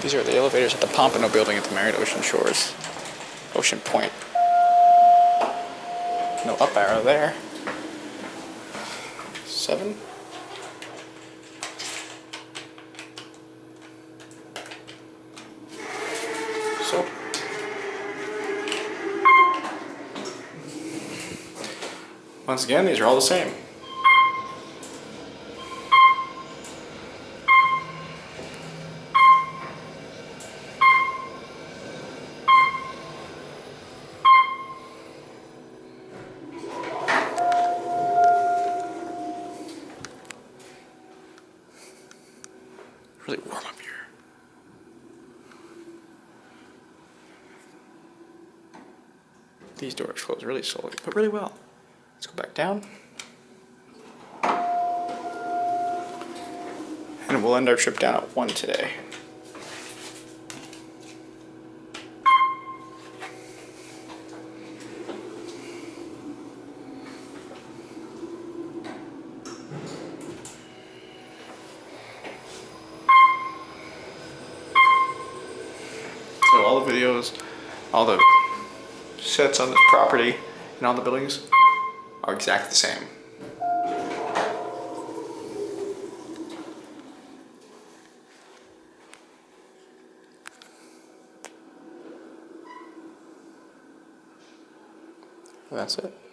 These are the elevators at the Pompano building at the Marriott Ocean Shores. Ocean Pointe. No up arrow there. Seven. So. Once again, these are all the same. Really warm up here. These doors close really slowly, but really well. Let's go back down. And we'll end our trip down at 1 today. So all the videos, all the sets on this property and all the buildings are exactly the same. That's it.